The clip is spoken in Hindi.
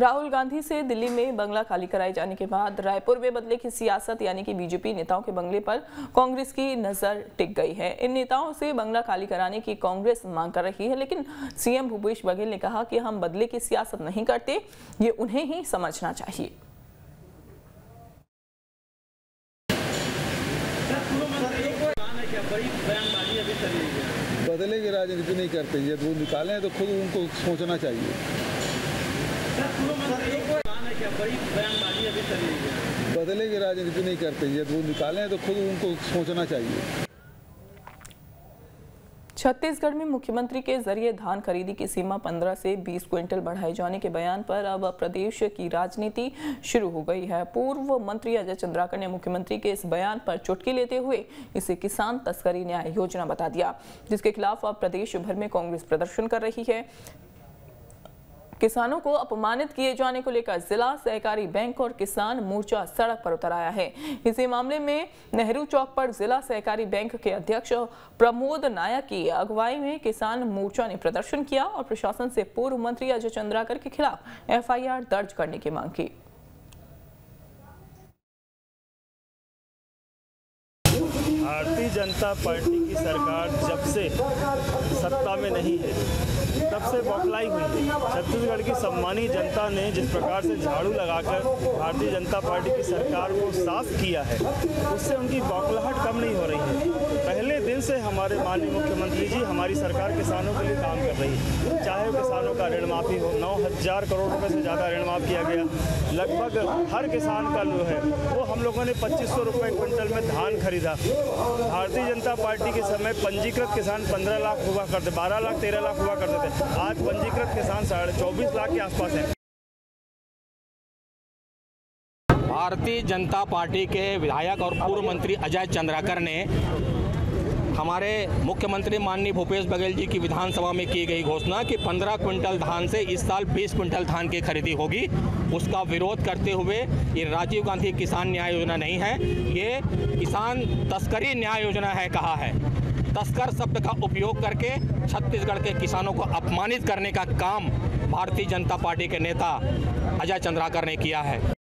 राहुल गांधी से दिल्ली में बंगला खाली कराए जाने के बाद रायपुर में बदले की सियासत, यानी कि बीजेपी नेताओं के बंगले पर कांग्रेस की नज़र टिक गई है। इन नेताओं से बंगला खाली कराने की कांग्रेस मांग कर रही है, लेकिन सीएम भूपेश बघेल ने कहा कि हम बदले की सियासत नहीं करते, ये उन्हें ही समझना चाहिए। बदले की राजनीति नहीं करते यदि वो निकालें तो खुद उनको सोचना चाहिए। बदले की राजनीति नहीं करते। यदि वो निकालें तो खुद उनको सोचना चाहिए। छत्तीसगढ़ में मुख्यमंत्री के ज़रिए धान खरीदी की सीमा 15 से 20 क्विंटल बढ़ाए जाने के बयान पर अब प्रदेश की राजनीति शुरू हो गई है। पूर्व मंत्री अजय चंद्राकर ने मुख्यमंत्री के इस बयान पर चुटकी लेते हुए इसे किसान तस्करी न्याय योजना बता दिया, जिसके खिलाफ अब प्रदेश भर में कांग्रेस प्रदर्शन कर रही है। किसानों को अपमानित किए जाने को लेकर जिला सहकारी बैंक और किसान मोर्चा सड़क पर उतर आया है। इसी मामले में नेहरू चौक पर जिला सहकारी बैंक के अध्यक्ष प्रमोद नायक की अगुवाई में किसान मोर्चा ने प्रदर्शन किया और प्रशासन से पूर्व मंत्री अजय चंद्राकर के खिलाफ एफआईआर दर्ज करने की मांग की। भारतीय जनता पार्टी की सरकार जब से सत्ता में नहीं है तब से बौखलाई हुई है। छत्तीसगढ़ की सम्मानी जनता ने जिस प्रकार से झाड़ू लगाकर भारतीय जनता पार्टी की सरकार को साफ़ किया है, उससे उनकी बौखलाहट कम नहीं हो रही है। पहले दिन से हमारे माननीय मुख्यमंत्री जी हमारी सरकार किसानों के लिए काम कर रही है। चाहे किसानों का ऋण माफ़ी हो, नौ हज़ार करोड़ रुपए से ज़्यादा ऋण माफ़ किया गया। लगभग हर किसान का जो है। वो हम लोगों ने पच्चीस सौ रुपये क्विंटल में धान खरीदा। भारतीय जनता पार्टी के समय पंजीकृत किसान 15 लाख हुआ करते 12 लाख 13 लाख हुआ करते थे आज पंजीकृत किसान साढ़े चौबीस लाख के आसपास हैं। भारतीय जनता पार्टी के विधायक और पूर्व मंत्री अजय चंद्राकर ने हमारे मुख्यमंत्री माननीय भूपेश बघेल जी की विधानसभा में की गई घोषणा कि 15 क्विंटल धान से इस साल 20 क्विंटल धान की खरीदी होगी। उसका विरोध करते हुए ये राजीव गांधी किसान न्याय योजना नहीं है। ये किसान तस्करी न्याय योजना है कहा है। तस्कर शब्द का उपयोग करके छत्तीसगढ़ के किसानों को अपमानित करने का काम भारतीय जनता पार्टी के नेता अजय चंद्राकर ने किया है।